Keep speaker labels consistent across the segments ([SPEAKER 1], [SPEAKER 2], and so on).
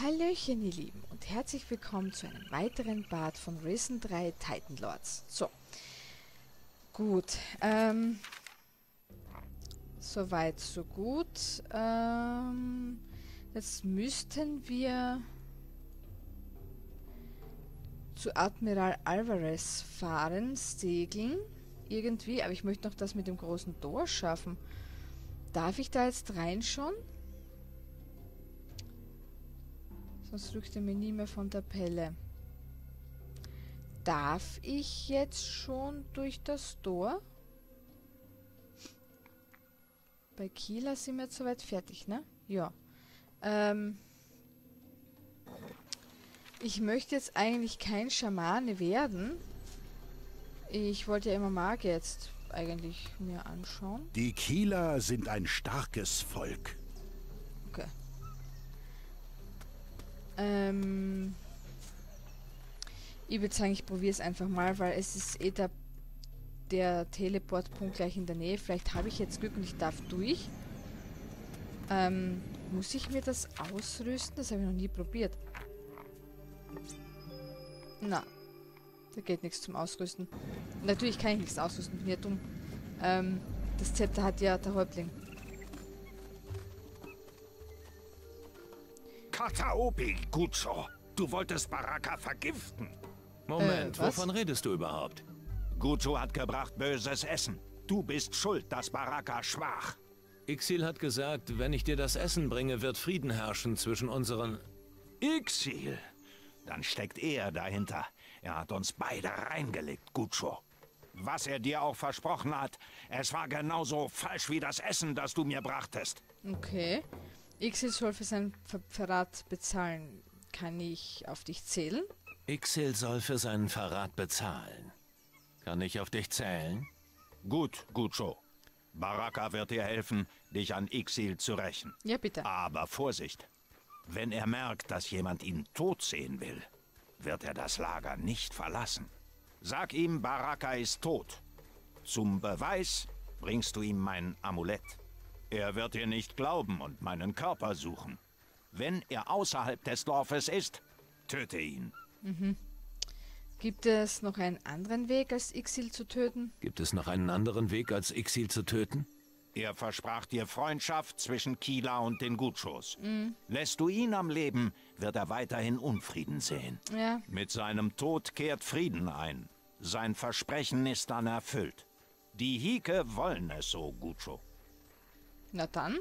[SPEAKER 1] Hallöchen, ihr Lieben, und herzlich willkommen zu einem weiteren Part von Risen 3 Titan Lords. So, gut, ähm, soweit, so gut. Ähm, jetzt müssten wir zu Admiral Alvarez fahren, segeln, irgendwie, aber ich möchte noch das mit dem großen Tor schaffen. Darf ich da jetzt rein schon? Sonst rückt er mir nie mehr von der Pelle. Darf ich jetzt schon durch das Tor? Bei Kieler sind wir jetzt soweit fertig, ne? Ja. Ähm, ich möchte jetzt eigentlich kein Schamane werden. Ich wollte ja immer Magier jetzt eigentlich mir anschauen.
[SPEAKER 2] Die Kieler sind ein starkes Volk.
[SPEAKER 1] Okay. Ähm, ich würde sagen, ich probiere es einfach mal, weil es ist eh der, der Teleportpunkt gleich in der Nähe. Vielleicht habe ich jetzt Glück und ich darf durch. Ähm, muss ich mir das ausrüsten? Das habe ich noch nie probiert. Na, da geht nichts zum Ausrüsten. Natürlich kann ich nichts ausrüsten, bin ja dumm. Ähm, das Zepter hat ja der Häuptling.
[SPEAKER 2] Kataobi, Gucho. Du wolltest Baraka vergiften.
[SPEAKER 3] Moment,
[SPEAKER 1] Äh,
[SPEAKER 3] wovon redest du überhaupt?
[SPEAKER 2] Gucho hat gebracht böses Essen. Du bist schuld, dass Baraka schwach.
[SPEAKER 3] Ixil hat gesagt, wenn ich dir das Essen bringe, wird Frieden herrschen zwischen unseren...
[SPEAKER 2] Ixil. Dann steckt er dahinter. Er hat uns beide reingelegt, Gucho. Was er dir auch versprochen hat, es war genauso falsch wie das Essen, das du mir brachtest.
[SPEAKER 1] Okay. Ixil soll für seinen Ver Verrat bezahlen. Kann ich auf dich zählen?
[SPEAKER 3] Ixil soll für seinen Verrat bezahlen. Kann ich auf dich zählen?
[SPEAKER 2] Gut, Gucho. Baraka wird dir helfen, dich an Ixil zu rächen.
[SPEAKER 1] Ja, bitte.
[SPEAKER 2] Aber Vorsicht! Wenn er merkt, dass jemand ihn tot sehen will, wird er das Lager nicht verlassen. Sag ihm, Baraka ist tot. Zum Beweis bringst du ihm mein Amulett. Er wird dir nicht glauben und meinen Körper suchen. Wenn er außerhalb des Dorfes ist, töte ihn.
[SPEAKER 1] Gibt es noch einen anderen Weg, als Ixil zu töten?
[SPEAKER 3] Gibt es noch einen anderen Weg, als Ixil zu töten?
[SPEAKER 2] Er versprach dir Freundschaft zwischen Kila und den Gutschos. Lässt du ihn am Leben, wird er weiterhin Unfrieden sehen.
[SPEAKER 1] Ja,
[SPEAKER 2] Mit seinem Tod kehrt Frieden ein. Sein Versprechen ist dann erfüllt. Die Hike wollen es so, Gucho.
[SPEAKER 1] Na dann.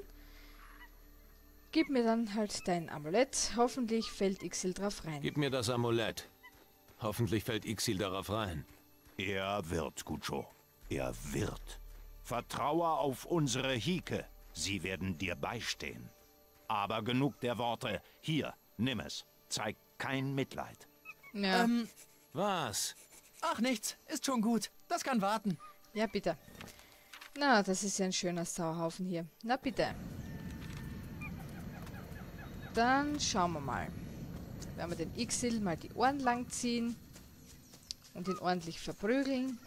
[SPEAKER 1] Gib mir dann halt dein Amulett. Hoffentlich fällt Ixil drauf rein.
[SPEAKER 3] Gib mir das Amulett. Hoffentlich fällt Ixil darauf rein.
[SPEAKER 2] Er wird, Gucho. Er wird. Vertraue auf unsere Hike. Sie werden dir beistehen. Aber genug der Worte. Hier, nimm es. Zeig kein Mitleid.
[SPEAKER 1] Ja,
[SPEAKER 4] Ähm,
[SPEAKER 3] Was?
[SPEAKER 4] ach nichts, ist schon gut. Das kann warten.
[SPEAKER 1] ja, bitte. Na, das ist ja ein schöner Sauhaufen hier. Na, bitte. Dann schauen wir mal. Werden wir den Ixil mal die Ohren lang ziehen und ihn ordentlich verprügeln,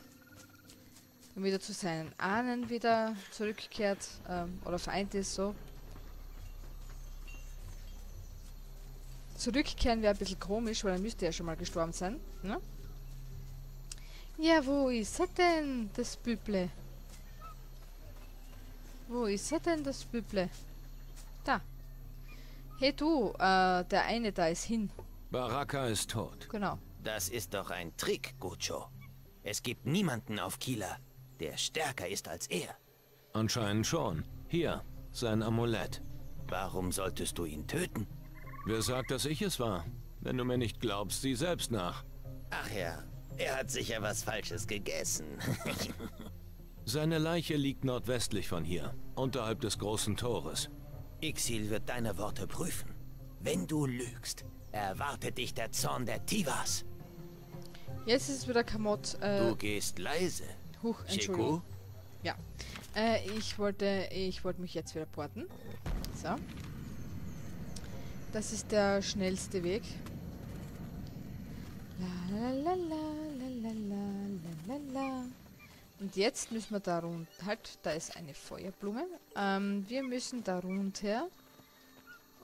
[SPEAKER 1] damit er zu seinen Ahnen wieder zurückkehrt ähm, oder vereint ist so. Zurückkehren wäre ein bisschen komisch, weil er müsste ja schon mal gestorben sein. Ne? Ja, wo ist er denn, das Büble? Wo ist er denn, das Büble? Da. Hey du, äh, der eine da ist hin.
[SPEAKER 3] Baraka ist tot.
[SPEAKER 1] Genau.
[SPEAKER 5] Das ist doch ein Trick, Gucho. Es gibt niemanden auf Kieler, der stärker ist als er.
[SPEAKER 3] Anscheinend schon. Hier, sein Amulett.
[SPEAKER 5] Warum solltest du ihn töten?
[SPEAKER 3] Wer sagt, dass ich es war? Wenn du mir nicht glaubst, sieh selbst nach.
[SPEAKER 5] Ach ja, er hat sicher was Falsches gegessen.
[SPEAKER 3] Seine Leiche liegt nordwestlich von hier, unterhalb des großen Tores.
[SPEAKER 5] Ixil wird deine Worte prüfen. Wenn du lügst, erwartet dich der Zorn der Tivas.
[SPEAKER 1] Jetzt ist es wieder Kamot. Äh,
[SPEAKER 5] Du gehst leise.
[SPEAKER 1] huch, Entschuldigung. Ja. Äh, ich wollte, ich wollte mich jetzt wieder porten. So. Das ist der schnellste Weg. La la la la la la la la la. Und jetzt müssen wir da runter. Halt, da ist eine Feuerblume. Ähm, wir müssen da runter.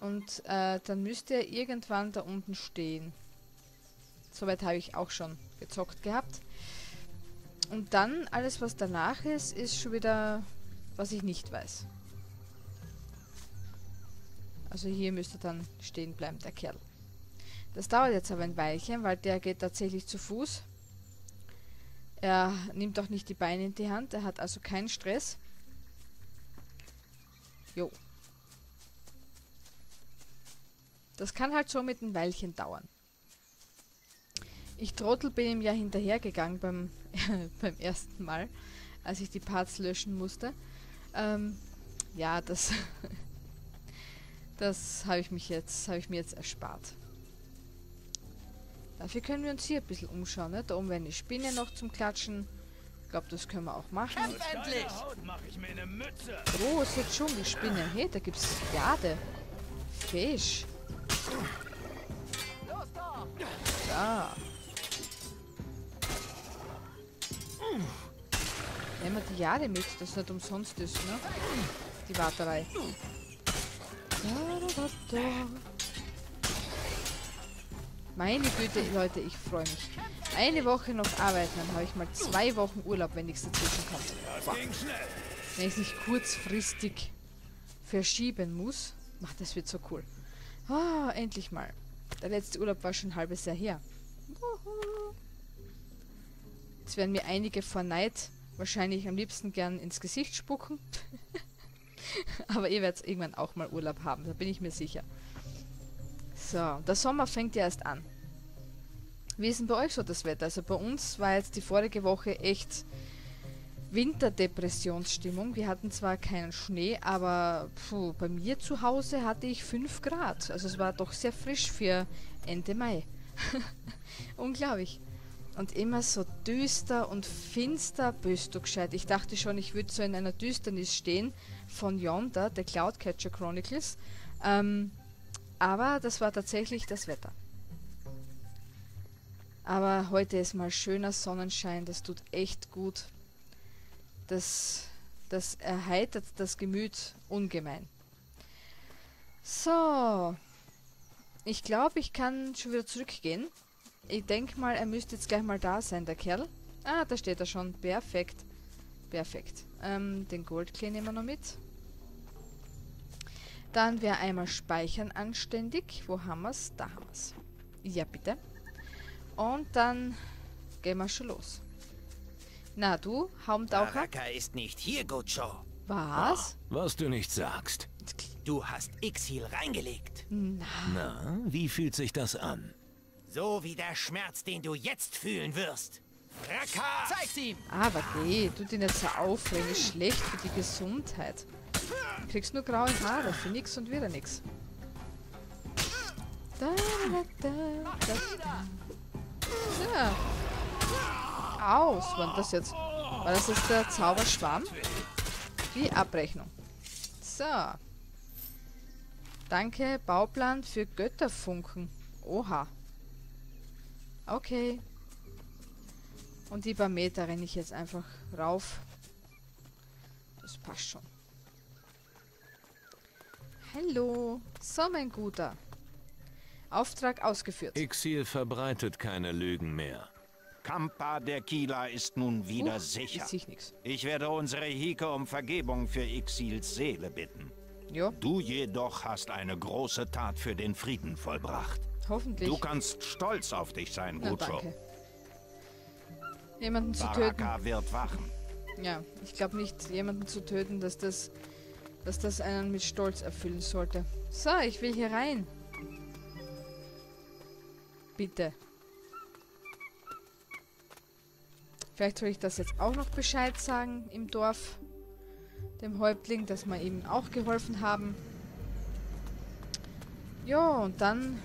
[SPEAKER 1] Und äh, dann müsste er irgendwann da unten stehen. Soweit habe ich auch schon gezockt gehabt. Und dann, alles was danach ist, ist schon wieder, was ich nicht weiß. Also hier müsste dann stehen bleiben, der Kerl. Das dauert jetzt aber ein Weilchen, weil der geht tatsächlich zu Fuß. Er nimmt auch nicht die Beine in die Hand, er hat also keinen Stress. Jo. Das kann halt so mit ein Weilchen dauern. Ich Trottel bin ihm ja hinterhergegangen beim, beim ersten Mal, als ich die Parts löschen musste. Ähm, ja, das, das habe ich mich habe ich mir jetzt erspart. Dafür können wir uns hier ein bisschen umschauen. Ne? Da oben wäre eine Spinne noch zum Klatschen. Ich glaube, das können wir auch machen.
[SPEAKER 4] Endlich!
[SPEAKER 1] Große Dschungelspinne. Hey, da gibt es Jade. Fisch. Da. Nehmen wir die Jade mit, dass es nicht umsonst ist, ne? Die Warterei. Da, da, da, da. Meine Güte, Leute, ich freue mich. Eine Woche noch arbeiten, dann habe ich mal zwei Wochen Urlaub, wenn nichts dazwischen kommt. Boah. Wenn ich es nicht kurzfristig verschieben muss. Ach, das wird so cool. Ah, endlich mal. Der letzte Urlaub war schon ein halbes Jahr her. Jetzt werden mir einige vor Neid wahrscheinlich am liebsten gern ins Gesicht spucken. Aber ihr werdet irgendwann auch mal Urlaub haben, da bin ich mir sicher. So, der Sommer fängt ja erst an. Wie ist denn bei euch so das Wetter? Also bei uns war jetzt die vorige Woche echt Winterdepressionsstimmung. Wir hatten zwar keinen Schnee, aber puh, bei mir zu Hause hatte ich 5 Grad. Also es war doch sehr frisch für Ende Mai. Unglaublich. Und immer so düster und finster, bist du gescheit. Ich dachte schon, ich würde so in einer Düsternis stehen von Yonder, der Cloudcatcher Chronicles. Ähm, aber das war tatsächlich das Wetter. Aber heute ist mal schöner Sonnenschein, das tut echt gut. Das, das erheitert das Gemüt ungemein. So. Ich glaube, ich kann schon wieder zurückgehen. Ich denke mal, er müsste jetzt gleich mal da sein, der Kerl. Ah, da steht er schon. Perfekt. Perfekt. Ähm, den Goldklee nehmen wir noch mit. Dann wäre einmal Speichern anständig. Wo haben wir es? Da haben wir es. Ja, bitte. Und dann gehen wir schon los. Na du, Haumtaucher?
[SPEAKER 5] Baraka ist nicht hier, Gocho.
[SPEAKER 1] Was?
[SPEAKER 3] Was du nicht sagst.
[SPEAKER 5] Du hast Exil reingelegt.
[SPEAKER 1] Na,
[SPEAKER 3] Na, wie fühlt sich das an?
[SPEAKER 5] So wie der Schmerz, den du jetzt fühlen wirst. Raka!
[SPEAKER 4] Zeig's ihm!
[SPEAKER 1] aber geh, du dich nicht so aufregen. Ist schlecht für die Gesundheit. Du kriegst nur graue Haare, für nix und wieder nix. Da, da, da, da. Ja. Au, was war das jetzt? War das jetzt der Zauberschwamm? Die Abrechnung. So. Danke, Bauplan für Götterfunken. Oha. Okay. Und die paar Meter renne ich jetzt einfach rauf. Das passt schon. Hallo. So, mein Guter. Auftrag ausgeführt.
[SPEAKER 3] Exil verbreitet keine Lügen mehr.
[SPEAKER 2] Kampa der Kieler ist nun wieder
[SPEAKER 1] Huch,
[SPEAKER 2] sicher.
[SPEAKER 1] Ich.
[SPEAKER 2] Ich werde unsere Hike um Vergebung für Ixils Seele bitten.
[SPEAKER 1] Ja,
[SPEAKER 2] Du jedoch hast eine große Tat für den Frieden vollbracht.
[SPEAKER 1] hoffentlich.
[SPEAKER 2] Du kannst stolz auf dich sein,
[SPEAKER 1] Na,
[SPEAKER 2] Gucho.
[SPEAKER 1] danke. Jemanden zu töten.
[SPEAKER 2] Baraka wird wachen.
[SPEAKER 1] Ja, ich glaube nicht, jemanden zu töten, dass das, dass das einen mit Stolz erfüllen sollte. So, ich will hier rein. Bitte. Vielleicht soll ich das jetzt auch noch Bescheid sagen im Dorf. Dem Häuptling, dass wir ihm auch geholfen haben. Ja, und dann...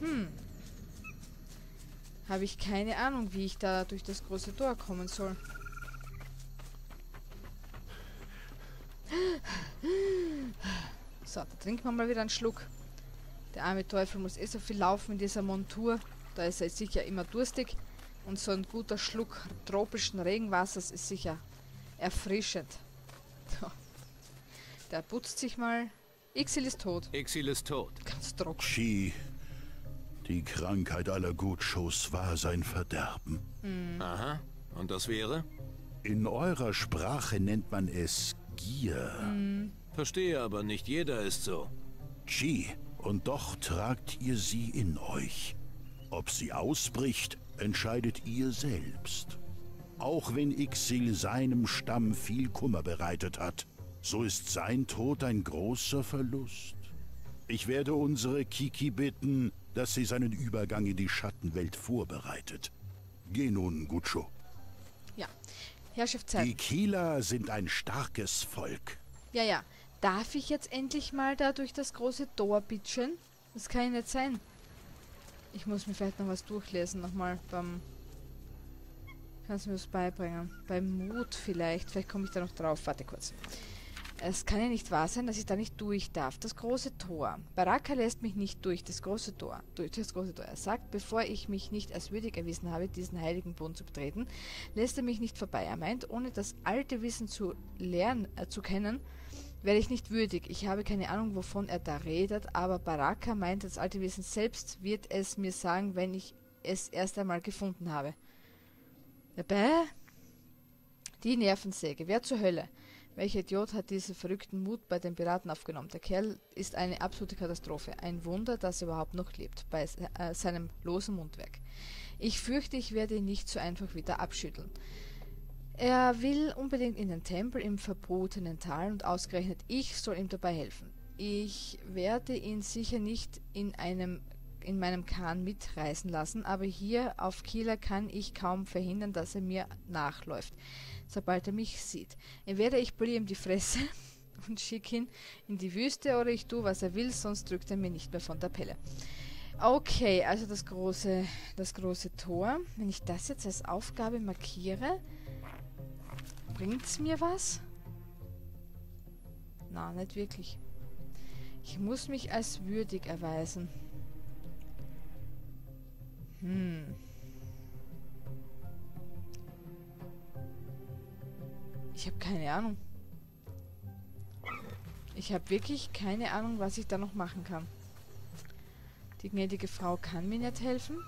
[SPEAKER 1] Hm. Habe ich keine Ahnung, wie ich da durch das große Tor kommen soll. So, da trinken wir mal wieder einen Schluck. Der arme Teufel muss eh so viel laufen in dieser Montur. Da ist er sicher immer durstig. Und so ein guter Schluck tropischen Regenwassers ist sicher erfrischend. Der putzt sich mal Ixil ist tot.
[SPEAKER 3] Exil ist tot.
[SPEAKER 1] Ganz trocken.
[SPEAKER 6] Chi, die Krankheit aller Gutschos war sein Verderben.
[SPEAKER 3] Aha. Und das wäre?
[SPEAKER 6] In eurer Sprache nennt man es Gier.
[SPEAKER 3] Verstehe aber nicht jeder ist so.
[SPEAKER 6] Chi, und doch tragt ihr sie in euch. Ob sie ausbricht, entscheidet ihr selbst. Auch wenn Ixil seinem Stamm viel Kummer bereitet hat, so ist sein Tod ein großer Verlust. Ich werde unsere Kiki bitten, dass sie seinen Übergang in die Schattenwelt vorbereitet. Geh nun, Gucho.
[SPEAKER 1] Ja. Herrschaftszeit.
[SPEAKER 6] Die Kieler sind ein starkes Volk.
[SPEAKER 1] Ja, ja. Darf ich jetzt endlich mal da durch das große Tor bitchen? Das kann ja nicht sein. Ich muss mir vielleicht noch was durchlesen, nochmal beim... Kannst du mir was beibringen? Beim Mut vielleicht. Vielleicht komme ich da noch drauf. Warte kurz. Es kann ja nicht wahr sein, dass ich da nicht durch darf. Das große Tor. Baraka lässt mich nicht durch das große Tor. Durch das große Tor. Er sagt, bevor ich mich nicht als würdig erwiesen habe, diesen heiligen Bund zu betreten, lässt er mich nicht vorbei. Er meint, ohne das alte Wissen zu lernen, äh, zu kennen, werde ich nicht würdig. Ich habe keine Ahnung, wovon er da redet, aber Baraka meint, das alte Wissen selbst wird es mir sagen, wenn ich es erst einmal gefunden habe. Bäh? Die Nervensäge. Wer zur Hölle? Welcher Idiot hat diesen verrückten Mut bei den Piraten aufgenommen? Der Kerl ist eine absolute Katastrophe. Ein Wunder, dass er überhaupt noch lebt, bei äh, seinem losen Mundwerk. Ich fürchte, ich werde ihn nicht so einfach wieder abschütteln. Er will unbedingt in den Tempel im verbotenen Tal und ausgerechnet ich soll ihm dabei helfen. Ich werde ihn sicher nicht in einem in meinem Kahn mitreißen lassen, aber hier auf Kieler kann ich kaum verhindern, dass er mir nachläuft, sobald er mich sieht. Entweder ich poliere ihm die Fresse und schicke ihn in die Wüste oder ich tue, was er will, sonst drückt er mir nicht mehr von der Pelle. Okay, also das große, das große Tor. Wenn ich das jetzt als Aufgabe markiere, bringt's mir was? Na, nicht wirklich. Ich muss mich als würdig erweisen. Hm. Ich habe keine Ahnung. Ich habe wirklich keine Ahnung, was ich da noch machen kann. Die gnädige Frau kann mir nicht helfen.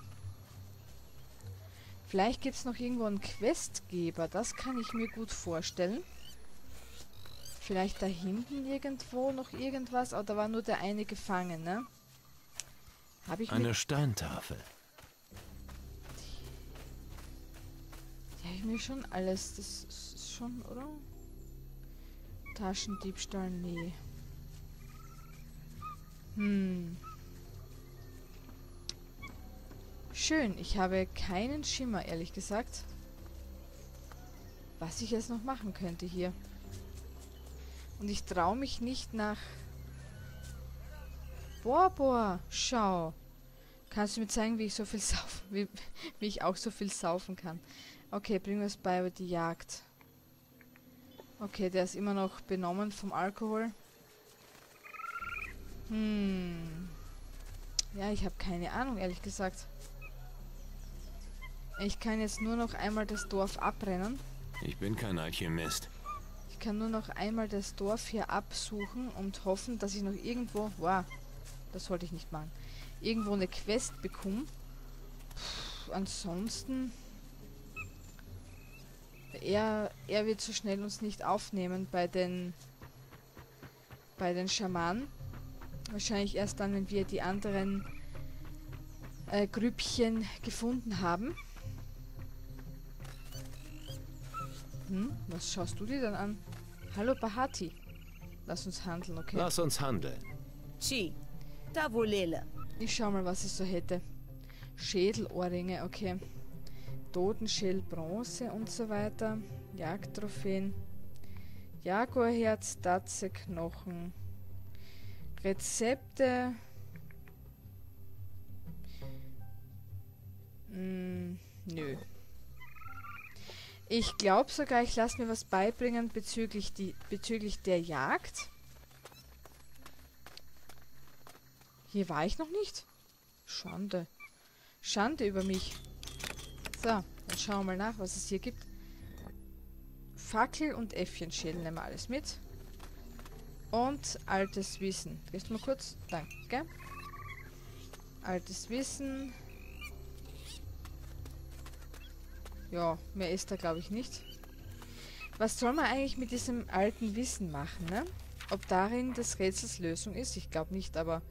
[SPEAKER 1] Vielleicht gibt es noch irgendwo einen Questgeber. Das kann ich mir gut vorstellen. Vielleicht da hinten irgendwo noch irgendwas. Aber da war nur der eine gefangen, ne? Habe ich
[SPEAKER 3] Eine Steintafel.
[SPEAKER 1] Mir schon alles. Das ist schon, oder? Taschendiebstahl, nee. Hm. Schön, ich habe keinen Schimmer, ehrlich gesagt. Was ich jetzt noch machen könnte hier. Und ich traue mich nicht nach... Boah, boah, schau. Kannst du mir zeigen, wie ich so viel saufen, wie, wie ich auch so viel saufen kann? Okay, bring mir es bei über die Jagd. Okay, der ist immer noch benommen vom Alkohol. Hm. Ja, ich habe keine Ahnung, ehrlich gesagt. Ich kann jetzt nur noch einmal das Dorf abrennen.
[SPEAKER 3] Ich bin kein Alchemist.
[SPEAKER 1] Ich kann nur noch einmal das Dorf hier absuchen und hoffen, dass ich noch irgendwo... Wow, das sollte ich nicht machen. Irgendwo eine Quest bekomme. Puh, ansonsten... Er, er wird so schnell uns nicht aufnehmen bei den... bei den Schamanen. Wahrscheinlich erst dann, wenn wir die anderen äh, Grüppchen gefunden haben. Hm, was schaust du dir dann an? Hallo Bahati. Lass uns handeln, okay?
[SPEAKER 3] Lass uns handeln.
[SPEAKER 7] Chi, Tavulele.
[SPEAKER 1] Ich schau mal, was ich so hätte. Schädelohrringe, okay. Totenschädel, Bronze und so weiter. Jagdtrophäen. Jaguarherz, Tatze, Knochen. Rezepte. Hm, nö. Ich glaube sogar, ich lasse mir was beibringen bezüglich, die, bezüglich der Jagd. Hier war ich noch nicht. Schande. Schande über mich. So, dann schauen wir mal nach, was es hier gibt. Fackel und Äffchenschädel nehmen wir alles mit. Und altes Wissen. Gehst du mal kurz? Danke. Altes Wissen. Ja, mehr ist da glaube ich nicht. Was soll man eigentlich mit diesem alten Wissen machen, ne? Ob darin des Rätsels Lösung ist? Ich glaube nicht, aber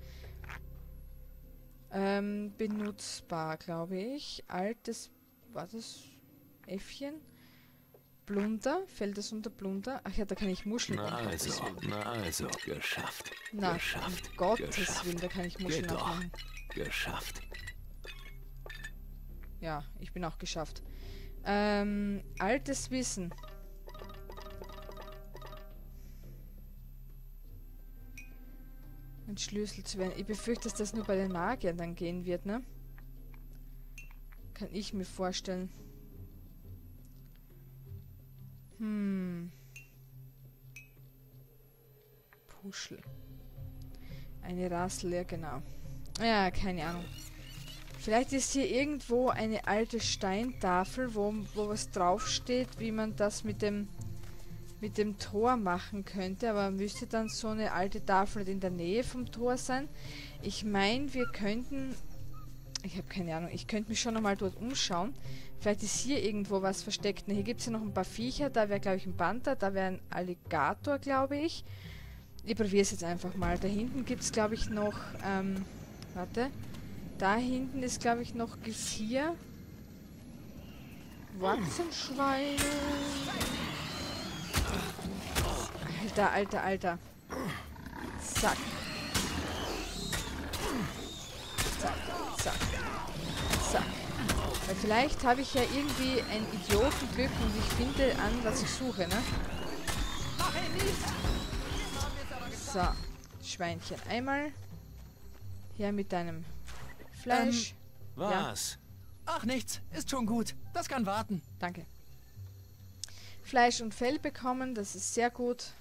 [SPEAKER 1] ähm, benutzbar, glaube ich. Altes, war das Äffchen? Blunder, fällt das unter Blunder? Ach ja, da kann ich Muscheln
[SPEAKER 3] Na
[SPEAKER 1] um
[SPEAKER 3] also, na also, geschafft.
[SPEAKER 1] Na,
[SPEAKER 3] geschafft.
[SPEAKER 1] um Gottes
[SPEAKER 3] geschafft.
[SPEAKER 1] Willen, da kann ich Muscheln aufmachen.
[SPEAKER 3] Geschafft.
[SPEAKER 1] Ja, ich bin auch geschafft. Ähm, altes Wissen. Ein Schlüssel zu werden. Ich befürchte, dass das nur bei den Magiern dann gehen wird, ne? Kann ich mir vorstellen. Hm. Puschel. Eine Rassel, ja genau. Ja, keine Ahnung. Vielleicht ist hier irgendwo eine alte Steintafel, wo, wo was draufsteht, wie man das mit dem mit dem Tor machen könnte, aber müsste dann so eine alte Tafel in der Nähe vom Tor sein. Ich meine, wir könnten, ich habe keine Ahnung, ich könnte mich schon nochmal dort umschauen. Vielleicht ist hier irgendwo was versteckt. Na, hier gibt es ja noch ein paar Viecher, da wäre glaube ich ein Panther, da wäre ein Alligator, glaube ich. Ich probiere es jetzt einfach mal. Da hinten gibt es glaube ich noch, ähm, warte, da hinten ist, glaube ich, noch Gesier. Watzenschweine. Alter, alter, alter. Zack. Zack, zack, zack. Weil vielleicht habe ich ja irgendwie ein Idiotenglück und ich finde an, was ich suche, ne? So. Schweinchen einmal. Her mit deinem Fleisch.
[SPEAKER 3] Was?
[SPEAKER 4] Ach, nichts. Ist schon gut. Das kann warten.
[SPEAKER 1] Danke. Fleisch und Fell bekommen, das ist sehr gut.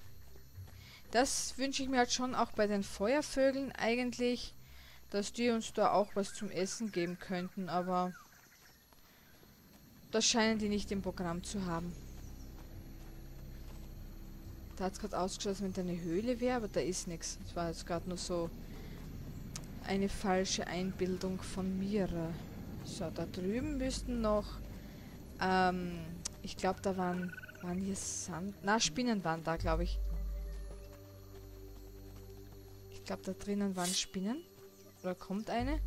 [SPEAKER 1] Das wünsche ich mir halt schon auch bei den Feuervögeln eigentlich, dass die uns da auch was zum Essen geben könnten, aber das scheinen die nicht im Programm zu haben. Da hat es gerade ausgeschaut, als wenn da eine Höhle wäre, aber da ist nichts. Es war jetzt gerade nur so eine falsche Einbildung von mir. So, da drüben müssten noch, ähm, ich glaube, da waren, waren hier Sand, na, Spinnen waren da, glaube ich. Ich glaube, da drinnen waren Spinnen. Oder kommt eine?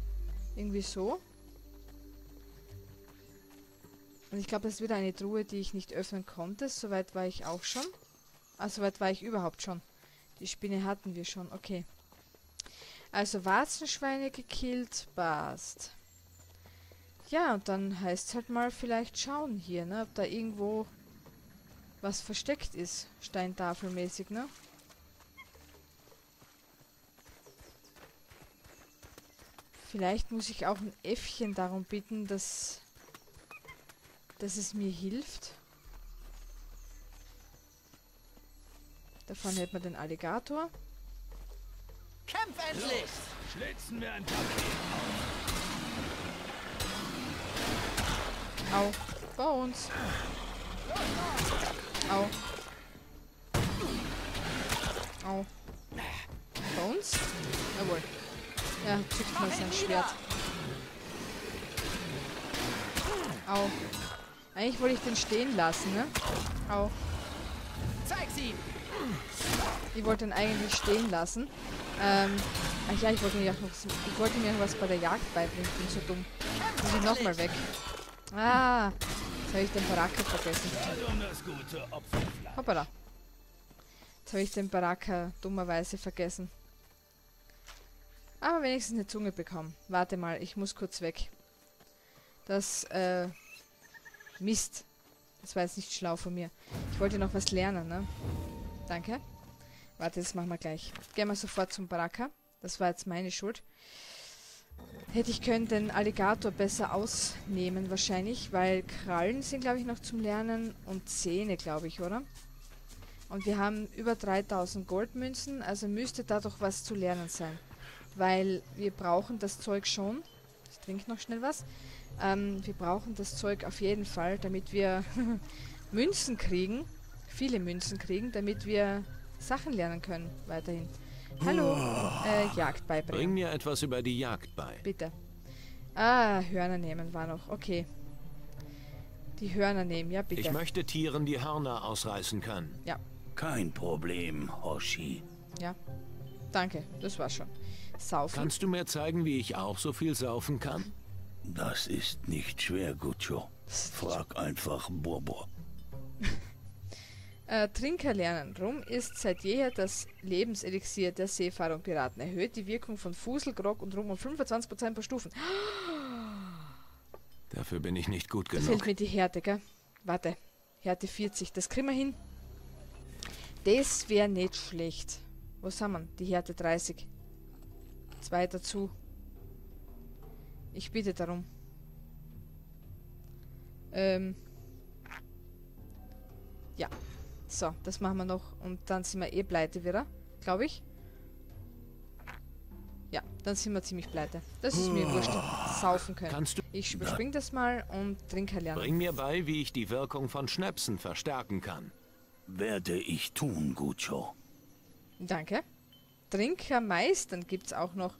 [SPEAKER 1] Irgendwie so. Und ich glaube, das ist wieder eine Truhe, die ich nicht öffnen konnte. Soweit war ich auch schon. Ah, soweit war ich überhaupt schon. Die Spinne hatten wir schon, okay. Also Warzenschweine gekillt, passt. Ja, und dann heißt es halt mal vielleicht schauen hier, ne, ob da irgendwo was versteckt ist, steintafelmäßig, ne? Vielleicht muss ich auch ein Äffchen darum bitten, dass, dass es mir hilft. Davon hätten wir den Alligator.
[SPEAKER 4] Kämpf endlich!
[SPEAKER 3] Schlitzen wir ein
[SPEAKER 1] Au. Bei uns. Au. Au. Bei uns? Jawohl. Ja, zückt mal sein Schwert. Au. Eigentlich wollte ich den stehen lassen, ne? Au.
[SPEAKER 4] Zeig's ihm!
[SPEAKER 1] Ich wollte ihn eigentlich stehen lassen. Ähm, ach ja, ich wollte mir auch noch, ich wollte mir noch was bei der Jagd beibringen. Ich bin so dumm. Muss ich nochmal weg. Ah, jetzt habe ich den Baraka vergessen. Hoppala. Jetzt habe ich den Baraka dummerweise vergessen. Aber wenigstens eine Zunge bekommen. Warte mal, ich muss kurz weg. Das, äh, Mist. Das war jetzt nicht schlau von mir. Ich wollte noch was lernen, ne? Danke. Warte, das machen wir gleich. Gehen wir sofort zum Baraka. Das war jetzt meine Schuld. Hätte ich können den Alligator besser ausnehmen wahrscheinlich, weil Krallen sind, glaube ich, noch zum Lernen und Zähne, glaube ich, oder? Und wir haben über 3000 Goldmünzen, also müsste da doch was zu lernen sein. Weil wir brauchen das Zeug schon. Ich trinke noch schnell was. Ähm, wir brauchen das Zeug auf jeden Fall, damit wir Münzen kriegen. Viele Münzen kriegen, damit wir Sachen lernen können, weiterhin. Hallo, äh, Jagd
[SPEAKER 3] Bring
[SPEAKER 1] beibringen.
[SPEAKER 3] mir etwas über die Jagd bei.
[SPEAKER 1] Bitte. Ah, Hörner nehmen war noch. Okay. Die Hörner nehmen, ja bitte.
[SPEAKER 3] Ich möchte Tieren die Hörner ausreißen können.
[SPEAKER 1] ja,
[SPEAKER 6] Kein Problem, Hoshi.
[SPEAKER 1] ja. Danke, das war schon. Saufen.
[SPEAKER 3] Kannst du mir zeigen, wie ich auch so viel saufen kann?
[SPEAKER 6] Das ist nicht schwer, Gucho. Frag einfach Bobo.
[SPEAKER 1] Äh, Trinker lernen. Rum ist seit jeher das Lebenselixier der Seefahrer und Piraten. Erhöht die Wirkung von Fusel, Grog und Rum um 25% pro Stufen.
[SPEAKER 3] Dafür bin ich nicht gut
[SPEAKER 1] Da
[SPEAKER 3] genug.
[SPEAKER 1] fehlt mir die Härte, gell? Warte. Härte 40. Das kriegen wir hin. Das wäre nicht schlecht. Wo sind wir? Die Härte 30. Zwei dazu. Ich bitte darum. Ähm. Ja. So, das machen wir noch. Und dann sind wir eh pleite wieder. Glaube ich. Ja, dann sind wir ziemlich pleite. Das ist mir wurscht. Saufen können.
[SPEAKER 3] Kannst du
[SPEAKER 1] Ich überspring das mal und trinke lernen.
[SPEAKER 3] bring mir bei, wie ich die Wirkung von Schnäpsen verstärken kann.
[SPEAKER 6] Werde ich tun, Gucho.
[SPEAKER 1] Danke. Trinker meistern gibt's auch noch.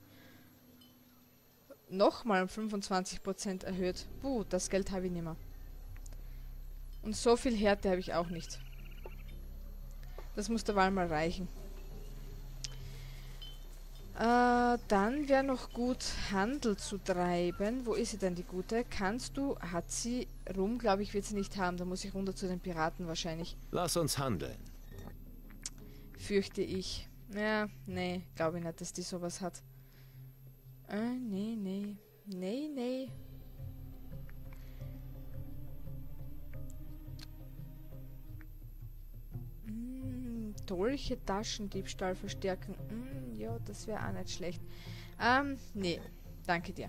[SPEAKER 1] Nochmal um 25% erhöht. Puh, das Geld habe ich nicht mehr. Und so viel Härte habe ich auch nicht. Das muss der Wahl mal reichen. Äh, dann wäre noch gut, Handel zu treiben. Wo ist sie denn, die Gute? Kannst du, hat sie, Rum, glaube ich, wird sie nicht haben. Da muss ich runter zu den Piraten wahrscheinlich.
[SPEAKER 3] Lass uns handeln.
[SPEAKER 1] Fürchte ich. Ja, nee, glaube ich nicht, dass die sowas hat. Äh, nee, nee. Nee, nee. Mm, Dolche Taschendiebstahl verstärken. Mm, ja, das wäre auch nicht schlecht. Ähm, nee. Danke dir.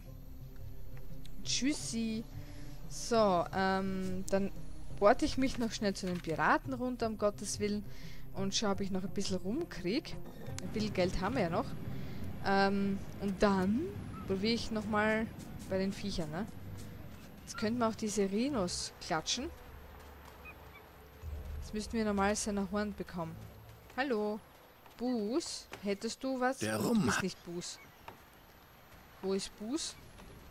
[SPEAKER 1] Tschüssi. So, ähm, dann bohrte ich mich noch schnell zu den Piraten runter, um Gottes Willen und schaue, ob ich noch ein bisschen rumkrieg. Ein bisschen Geld haben wir ja noch. Ähm, und dann probiere ich nochmal bei den Viechern, ne? Jetzt könnten wir auch diese Rhinos klatschen. Jetzt müssten wir normal seine Horn bekommen. Hallo? Buß? Hättest du was?
[SPEAKER 6] Der Rum.
[SPEAKER 1] bist nicht Buß. Wo ist Buß?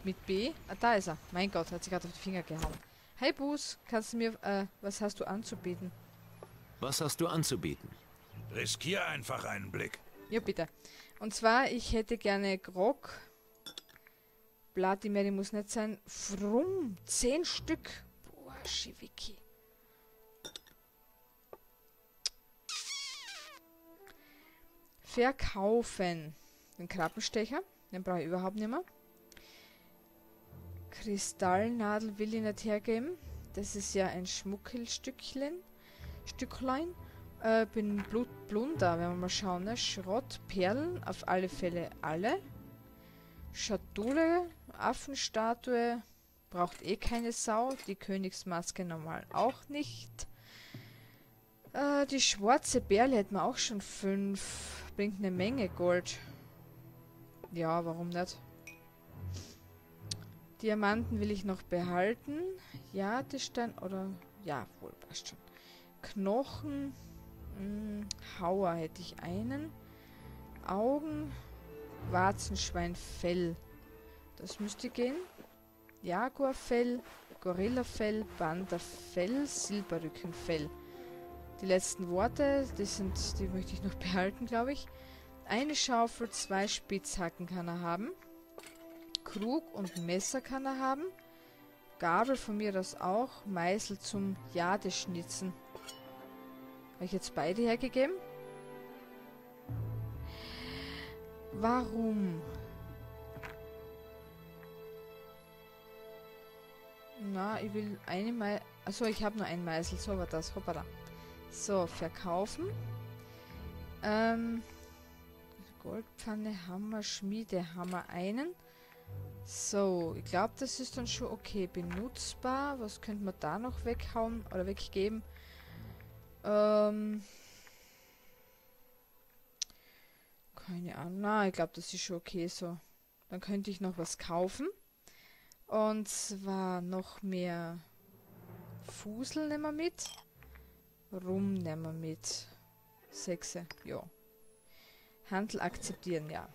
[SPEAKER 1] Mit B? Ah, da ist er. Mein Gott, hat sich gerade auf die Finger gehauen. Hey Buß, kannst du mir, äh, was hast du anzubieten?
[SPEAKER 3] Was hast du anzubieten?
[SPEAKER 2] Riskier einfach einen Blick.
[SPEAKER 1] Ja, bitte. Und zwar, ich hätte gerne Grog. Bloody Mary muss nicht sein. Frum. Zehn Stück. Boah, Schiwiki. Verkaufen. Den Krabbenstecher. Den brauche ich überhaupt nicht mehr. Kristallnadel will ich nicht hergeben. Das ist ja ein Schmuckelstückchen. Stücklein. Äh, bin Blut Blunder, wenn wir mal schauen. Ne? Schrott, Perlen, auf alle Fälle alle. Schatulle, Affenstatue, braucht eh keine Sau. Die Königsmaske normal auch nicht. Äh, die schwarze Perle hätten wir auch schon fünf. Bringt eine Menge Gold. Ja, warum nicht? Diamanten will ich noch behalten. Ja, Stein oder... Ja, wohl, passt schon. Knochen. Hm, Hauer hätte ich einen. Augen. Warzenschweinfell. Das müsste gehen. Jaguarfell. Gorillafell. Bandafell. Silberrückenfell. Die letzten Worte, die sind, die möchte ich noch behalten, glaube ich. Eine Schaufel, zwei Spitzhacken kann er haben. Krug und Messer kann er haben. Gabel von mir aus auch. Meißel zum Jadeschnitzen. Habe ich jetzt beide hergegeben? Warum? Na, ich will eine Meißel. Achso, ich habe nur einen Meißel. So war das. Hoppala. So, verkaufen. Ähm. Goldpfanne, Hammer, Schmiedehammer einen. So, ich glaube, das ist dann schon okay. Benutzbar. Was könnte man da noch weghauen oder weggeben? Ähm. Keine Ahnung. Na, ich glaube, das ist schon okay so. Dann könnte ich noch was kaufen. Und zwar noch mehr Fusel nehmen wir mit. Rum nehmen wir mit. Sechse, ja. Handel akzeptieren, ja.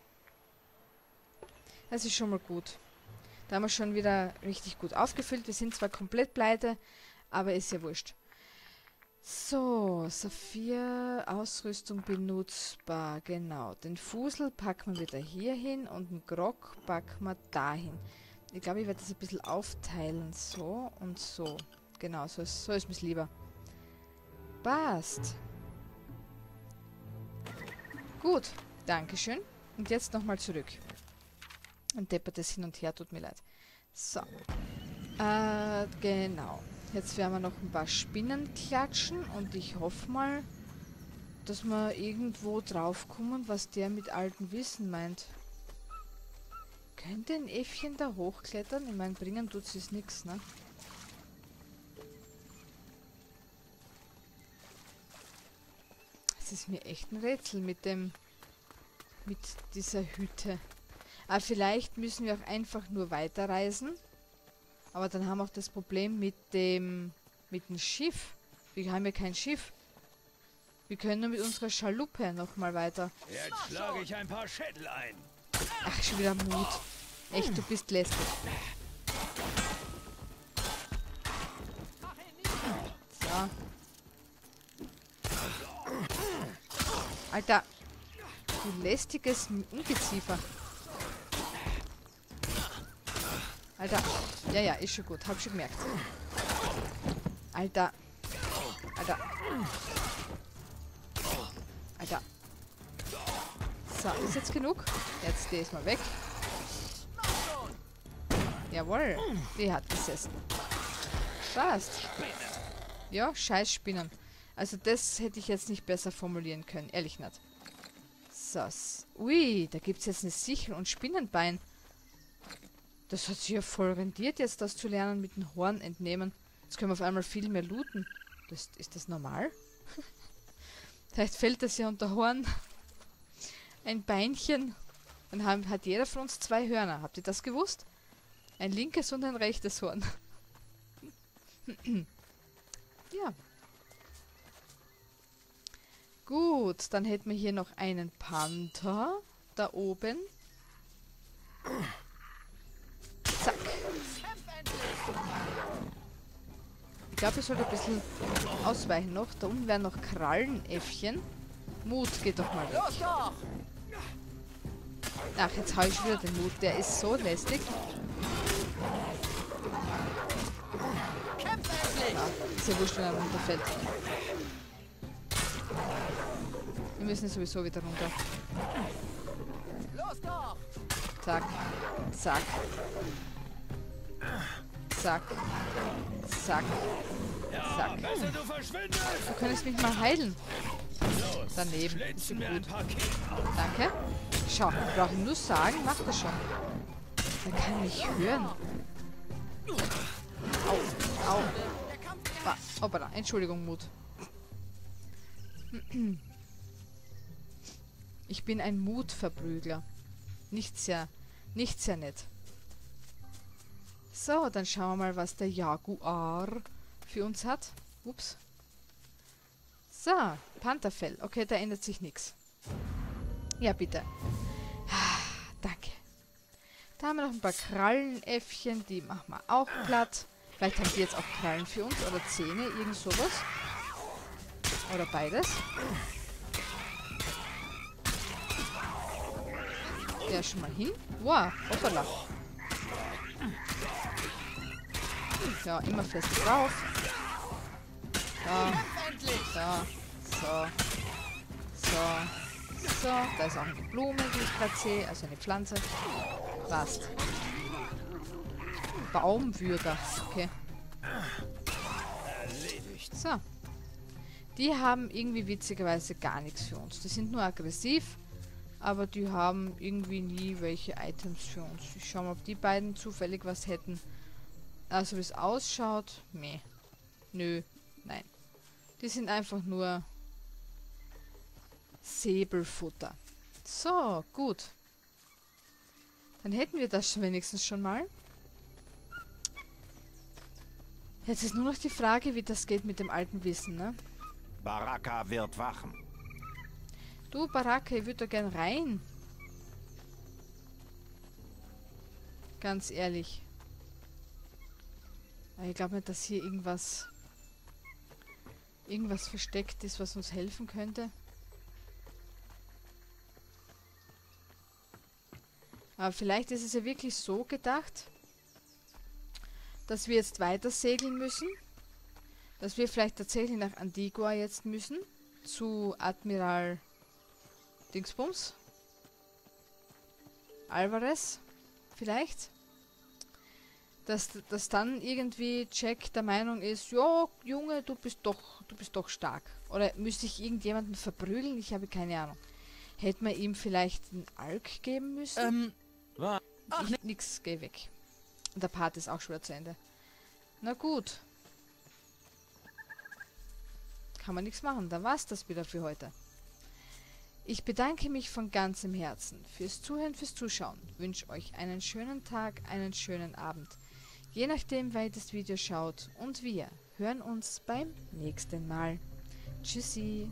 [SPEAKER 1] Das ist schon mal gut. Da haben wir schon wieder richtig gut aufgefüllt. Wir sind zwar komplett pleite, aber ist ja wurscht. So, Saphir, Ausrüstung benutzbar, genau. Den Fusel packen wir wieder hier hin und den Grog packen wir dahin. Ich glaube, ich werde das ein bisschen aufteilen, so und so. Genau, so ist, so ist mir's lieber. Passt. Gut, Dankeschön. Und jetzt nochmal zurück. Ein deppertes Hin und Her, tut mir leid. So. Äh, genau. Jetzt werden wir noch ein paar Spinnen klatschen und ich hoffe mal, dass wir irgendwo draufkommen, was der mit altem Wissen meint. Könnte ein Äffchen da hochklettern? Ich meine, bringen tut es nichts, ne? Es ist mir echt ein Rätsel mit dem... mit dieser Hütte. Aber vielleicht müssen wir auch einfach nur weiterreisen. Aber dann haben wir auch das Problem mit dem... mit dem Schiff. Wir haben ja kein Schiff. Wir können nur mit unserer Schaluppe nochmal weiter.
[SPEAKER 3] Jetzt schlage ich ein paar Schädel ein.
[SPEAKER 1] Ach, schon wieder Mut. Echt, du bist lästig. So. Alter. Du lästiges Ungeziefer. Alter. Ja, ja, ist schon gut. Hab schon gemerkt. Alter. Alter. Alter. So, ist jetzt genug? Jetzt der ist mal weg. Jawohl, die hat gesessen. Passt. Ja, scheiß Spinnen. Also das hätte ich jetzt nicht besser formulieren können, ehrlich nicht. So. Ui, da gibt es jetzt eine Sichel und Spinnenbein. Das hat sich ja voll rendiert, jetzt das zu lernen mit dem Horn entnehmen. Jetzt können wir auf einmal viel mehr looten. Das, ist das normal? Vielleicht fällt das ja unter Horn. Ein Beinchen. Dann haben, hat jeder von uns zwei Hörner. Habt ihr das gewusst? Ein linkes und ein rechtes Horn. ja. Gut, dann hätten wir hier noch einen Panther. Da oben. Zack. Ich glaube, ich sollte ein bisschen ausweichen noch. Da unten wären noch Krallenäffchen. Mut, geht doch mal weg. Ach, jetzt hau ich wieder den Mut. Der ist so lästig.
[SPEAKER 4] Endlich!
[SPEAKER 1] Ist wurscht, wenn er runterfällt. Wir müssen sowieso wieder runter.
[SPEAKER 4] Doch!
[SPEAKER 1] Zack. Zack. Zack. Zack.
[SPEAKER 3] Du
[SPEAKER 1] könntest mich mal heilen. Daneben. Gut. Danke. Schau, ich brauche nur sagen, macht er schon. Er kann mich hören. Au, au. Ah, Entschuldigung, Mut. Ich bin ein Mutverprügler. Nicht sehr, nicht sehr nett. So, dann schauen wir mal, was der Jaguar für uns hat. Ups. So, Pantherfell. Okay, da ändert sich nichts. Ja, bitte. Ah, Danke. Da haben wir noch ein paar Krallenäffchen, die machen wir auch platt. Vielleicht haben die jetzt auch Krallen für uns oder Zähne, irgend sowas. Oder beides. Der schon mal hin. Wow, hoppala. Ja, immer fest drauf. Da, da, so, so, so. Da ist auch eine Blume, die ich gerade sehe, also eine Pflanze. Passt. Baumwürger, okay. So. Die haben irgendwie witzigerweise gar nichts für uns. Die sind nur aggressiv, aber die haben irgendwie nie welche Items für uns. Ich schau mal, ob die beiden zufällig was hätten. Also wie es ausschaut, meh. Nö, nein. Die sind einfach nur Säbelfutter. So, gut. Dann hätten wir das schon wenigstens schon mal. Jetzt ist nur noch die Frage, wie das geht mit dem alten Wissen, ne?
[SPEAKER 2] Baraka wird wachen.
[SPEAKER 1] Du, Baraka, ich würde da gern rein. Ganz ehrlich. Ich glaube nicht, dass hier irgendwas irgendwas versteckt ist, was uns helfen könnte. Aber vielleicht ist es ja wirklich so gedacht, dass wir jetzt weiter segeln müssen. Dass wir vielleicht tatsächlich nach Antigua jetzt müssen. Zu Admiral Dingsbums. Alvarez. Vielleicht. Dass, dass dann irgendwie Jack der Meinung ist, ja, Junge, du bist doch, du bist doch stark. Oder müsste ich irgendjemanden verprügeln? Ich habe keine Ahnung. Hätte man ihm vielleicht einen Alk geben müssen?
[SPEAKER 4] Ähm,
[SPEAKER 3] War
[SPEAKER 4] ach,
[SPEAKER 1] ich, nix, geh weg. Der Part ist auch schon wieder zu Ende. Na gut. Kann man nichts machen, dann war's das wieder für heute. Ich bedanke mich von ganzem Herzen fürs Zuhören, fürs Zuschauen. Wünsche euch einen schönen Tag, einen schönen Abend. Je nachdem, wer das Video schaut. Und wir hören uns beim nächsten Mal. Tschüssi.